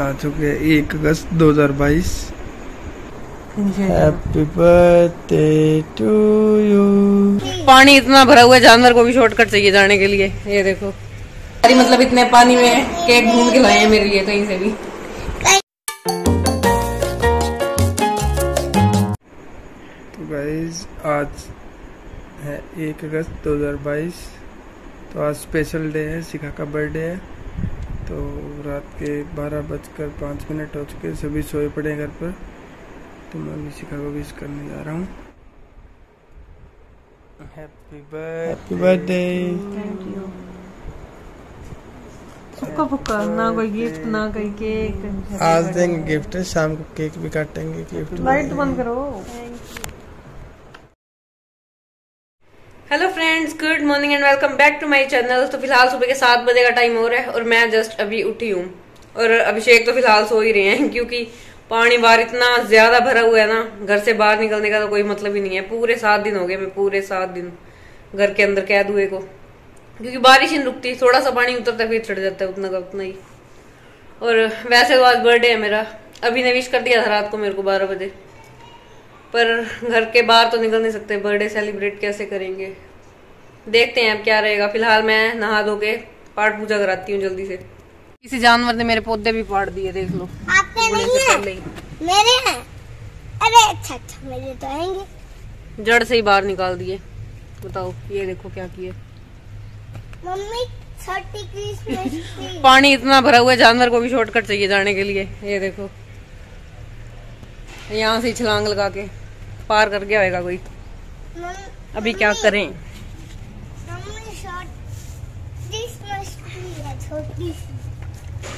आ चुके हैं एक अगस्त 2022 हैप्पी बर्थडे टू यू पानी इतना भरा हुआ है जानवर को भी शॉर्टकट चाहिए जाने के लिए ये देखो। अरे मतलब इतने पानी में केक ढूंढ के लाए हैं मेरे लिए कहीं से भी। तो गाइज़ आज है एक अगस्त 2022 तो आज स्पेशल डे है शिखा का बर्थडे है। तो रात के बारह बजकर पाँच मिनट हो चुके सभी सोए पड़े घर पर। तो मैं अभी को विश करने जा रहा हूँ। हैप्पी हैप्पी बर्थडे फुक्का फुक्का ना कोई गिफ्ट ना कोई केक आज देंगे गिफ्ट शाम को केक भी काटेंगे गिफ्ट लाइट बंद करो। Hello friends good morning and welcome back to my channel तो फ़िलहाल सुबह के सात बजे का टाइम हो रहा है और मैं जस्ट अभी उठी हूँ। और अभिषेक तो फ़िलहाल सो ही रहे हैं क्योंकि पानी बार इतना ज़्यादा भरा हुआ है ना, घर से बाहर निकलने का तो कोई मतलब ही नहीं है। पूरे सात दिन हो गए मैं पूरे सात दिन घर के अंदर कैद हुए को। क्योंकि बारिश ही रुकती थोड़ा सा पानी उतरता फिर चढ़ जाता है, उतना का उतना ही। और वैसे तो आज बर्थडे है मेरा। अभी ने विश कर दिया था रात को मेरे को बारह बजे। पर घर के बाहर तो निकल नहीं सकते बर्थडे सेलिब्रेट कैसे करेंगे? देखते हैं अब क्या रहेगा। फ़िलहाल मैं नहा धो के पाठ पूजा कराती हूँ जल्दी से। किसी जानवर ने मेरे पौधे भी पाड़ दिए देख लो। आपके नहीं है। मेरे हैं। अरे अच्छा अच्छा मेरे तो आएँगे। जड़ से ही बाहर निकाल दिए। बताओ ये देखो क्या किए। मम्मी ट्री पानी इतना भरा हुआ है जानवर को भी शॉर्टकट चाहिए जाने के लिए। ये देखो। यहाँ से छलांग लगा के पार कर गया होगा कोई। अभी क्या करें?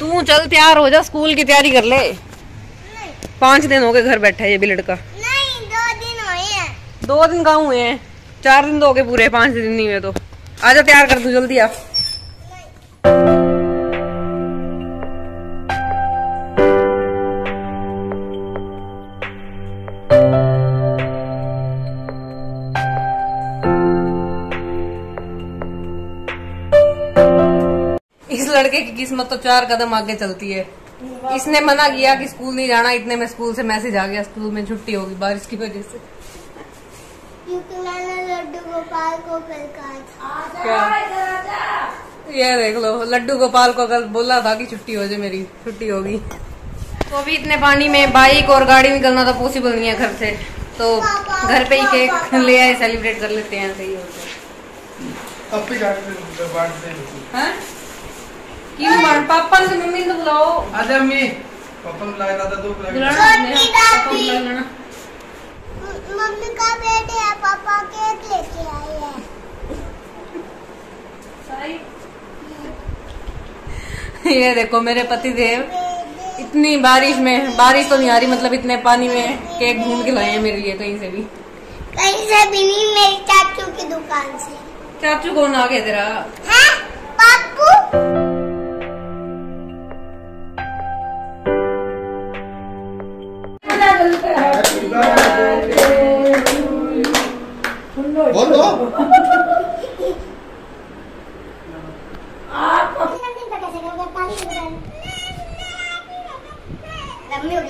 तू चल तैयार हो जा स्कूल की तैयारी कर ले। पाँच दिन हो गए घर बैठा है ये भी लड़का। नहीं दो दिन हुए हैं। दो दिन कहाँ हुए हैं? चार दिन तो हो गए पूरे पाँच दिन नहीं हुए तो। आजा तैयार कर तू जल्दी आ। लड़के की किस्मत तो चार कदम आगे चलती है। इसने मना किया कि स्कूल नहीं जाना इतने में स्कूल से मैसेज आ गया स्कूल में छुट्टी होगी बारिश की वजह से। क्योंकि मैंने लड्डू गोपाल को कल कहा था। ये देख लो लड्डू गोपाल को कल बोला था कि छुट्टी हो जाए मेरी छुट्टी होगी। तो अभी इतने पानी में बाइक और गाड़ी निकलना तो पॉसिबल नहीं है घर से। तो घर पे ही केक ले आए सेलिब्रेट कर लेते हैं सही होते दे हैं? क्यों बांट पापा से मम्मी ने बुलाओ आजा अम्मी पापा को लगा था तो बुलाना अपने, पापा को बुला लेना। म- मम्मी का बेटे है पापा केक लेके आए हैं ये देखो मेरे पति देव इतनी बारिश में बारिश तो नहीं आ रही मतलब इतने पानी में केक ढूंढ के लाए हैं मेरे लिए कहीं से भी। कहीं से भी नहीं मेरी चाचू की दुकान से। चाचू कौन आ गया तेरा? हैं?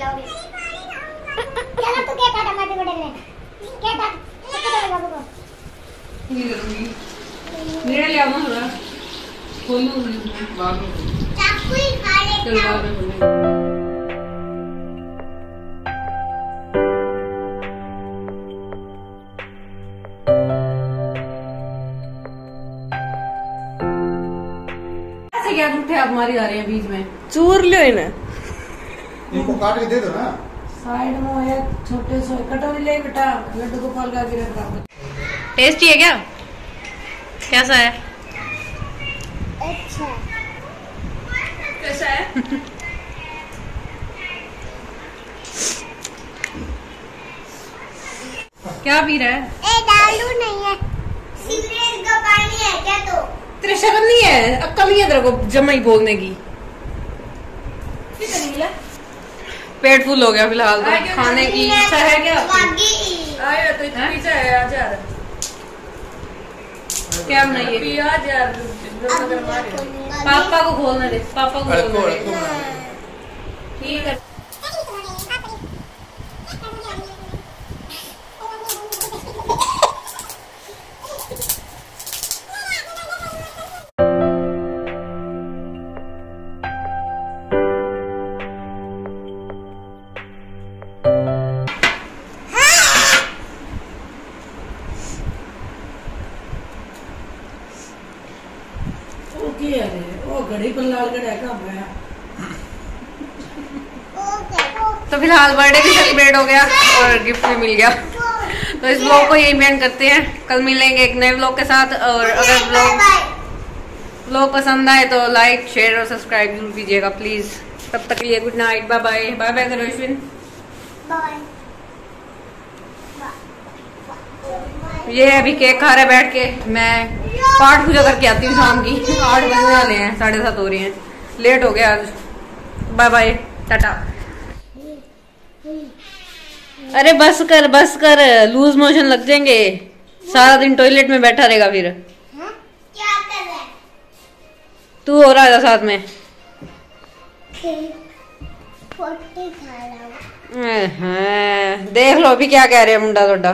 चलो तू क्या काटा माटी को क्या काट क्या काटा बाबू को मेरे लिए आओ ना थोड़ा खोलू चाकू ही खा चल लेता बाद में खोलूँगी। क्या झूठे आप मारी जा रहे हैं बीच में चूर लियो इन्हें इनको काट के दे दो ना साइड में एक छोटे से कटोरी ले बेटा लड्डू गोपाल का गिरफ्त कर टेस्टी है क्या कैसा है अच्छा कैसा है क्या पी रहा है? ए दालू नहीं है। सीवरेज का पानी है क्या तो? तेरे शर्म नहीं है? अक्ल नहीं है तेरे को जमा ही बोलने की? पेट फुल हो गया फ़िलहाल तो। खाने की इच्छा है क्या? आपकी? बागी क्या बनाइए मैं खोलूँगा पापा को खोलने दे पापा को खोलने दे। ठीक की तो फ़िलहाल बर्थडे भी सेलिब्रेट हो गया और गिफ्ट भी मिल गया तो इस ब्लॉग को यही मेन करते हैं कल मिलेंगे एक नए ब्लॉग के साथ और अगर ब्लॉग ब्लॉग पसंद आए तो लाइक शेयर और सब्सक्राइब ज़रूर कीजिएगा प्लीज़ तब तक के लिए good night bye bye bye bye करो अश्विन बाय ये अभी केक खा रहे बैठ के। मैं पाठ पूजा करके आती हूँ शाम की। आठ बजने वाले हैं साढ़े सात हो रही हैं। लेट हो गया आज। Bye bye tata. अरे बस कर बस कर। लूज मोशन लग जाएँगे। सारा दिन टॉयलेट में बैठा रहेगा फिर। हाँ? क्या कर रहा है? तू हो रहा है साथ में। खा रहा हाँ, देख लो अभी क्या कह रहे हैं मुंडा थोड़ा